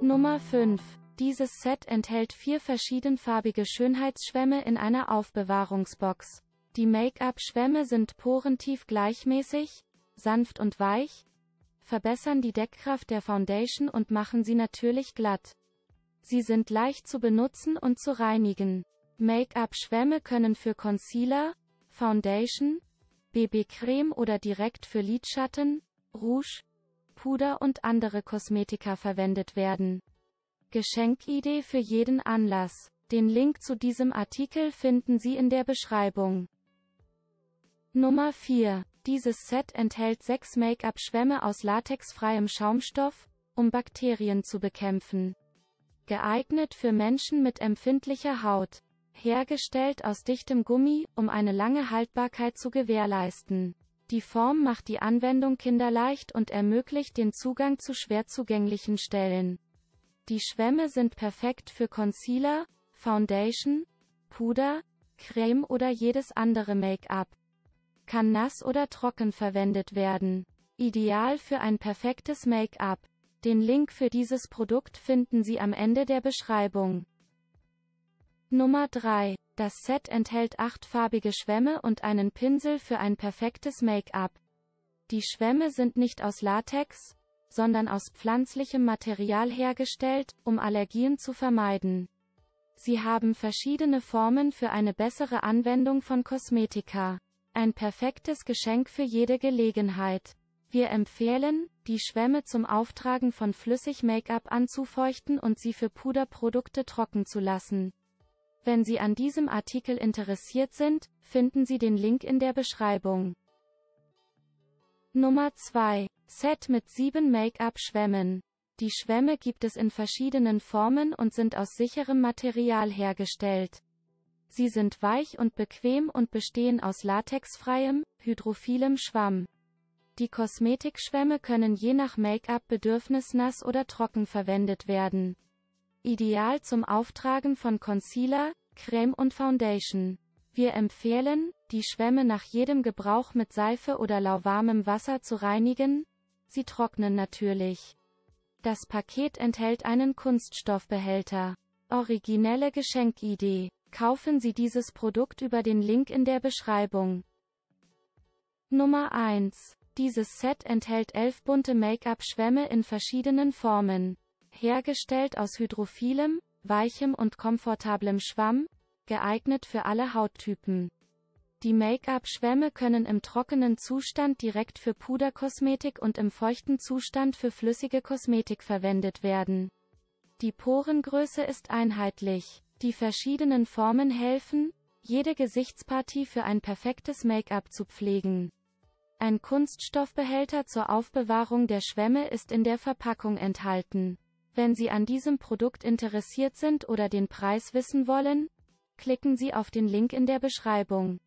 Nummer 5. Dieses Set enthält vier verschiedenfarbige Schönheitsschwämme in einer Aufbewahrungsbox. Die Make-up-Schwämme sind porentief gleichmäßig, sanft und weich, verbessern die Deckkraft der Foundation und machen sie natürlich glatt. Sie sind leicht zu benutzen und zu reinigen. Make-up-Schwämme können für Concealer, Foundation, BB-Creme oder direkt für Lidschatten, Rouge, Puder und andere Kosmetika verwendet werden. Geschenkidee für jeden Anlass. Den Link zu diesem Artikel finden Sie in der Beschreibung. Nummer 4. Dieses Set enthält sechs Make-up-Schwämme aus latexfreiem Schaumstoff, um Bakterien zu bekämpfen. Geeignet für Menschen mit empfindlicher Haut. Hergestellt aus dichtem Gummi, um eine lange Haltbarkeit zu gewährleisten. Die Form macht die Anwendung kinderleicht und ermöglicht den Zugang zu schwer zugänglichen Stellen. Die Schwämme sind perfekt für Concealer, Foundation, Puder, Creme oder jedes andere Make-up. Kann nass oder trocken verwendet werden. Ideal für ein perfektes Make-up. Den Link für dieses Produkt finden Sie am Ende der Beschreibung. Nummer 3. Das Set enthält achtfarbige Schwämme und einen Pinsel für ein perfektes Make-up. Die Schwämme sind nicht aus Latex, sondern aus pflanzlichem Material hergestellt, um Allergien zu vermeiden. Sie haben verschiedene Formen für eine bessere Anwendung von Kosmetika. Ein perfektes Geschenk für jede Gelegenheit. Wir empfehlen, die Schwämme zum Auftragen von Flüssig-Make-up anzufeuchten und sie für Puderprodukte trocken zu lassen. Wenn Sie an diesem Artikel interessiert sind, finden Sie den Link in der Beschreibung. Nummer 2. Set mit sieben Make-up-Schwämmen. Die Schwämme gibt es in verschiedenen Formen und sind aus sicherem Material hergestellt. Sie sind weich und bequem und bestehen aus latexfreiem, hydrophilem Schwamm. Die Kosmetikschwämme können je nach Make-up-Bedürfnis nass oder trocken verwendet werden. Ideal zum Auftragen von Concealer, Creme und Foundation. Wir empfehlen, die Schwämme nach jedem Gebrauch mit Seife oder lauwarmem Wasser zu reinigen. Sie trocknen natürlich. Das Paket enthält einen Kunststoffbehälter. Originelle Geschenkidee. Kaufen Sie dieses Produkt über den Link in der Beschreibung. Nummer 1. Dieses Set enthält elf bunte Make-up-Schwämme in verschiedenen Formen. Hergestellt aus hydrophilem, weichem und komfortablem Schwamm, geeignet für alle Hauttypen. Die Make-up-Schwämme können im trockenen Zustand direkt für Puderkosmetik und im feuchten Zustand für flüssige Kosmetik verwendet werden. Die Porengröße ist einheitlich. Die verschiedenen Formen helfen, jede Gesichtspartie für ein perfektes Make-up zu pflegen. Ein Kunststoffbehälter zur Aufbewahrung der Schwämme ist in der Verpackung enthalten. Wenn Sie an diesem Produkt interessiert sind oder den Preis wissen wollen, klicken Sie auf den Link in der Beschreibung.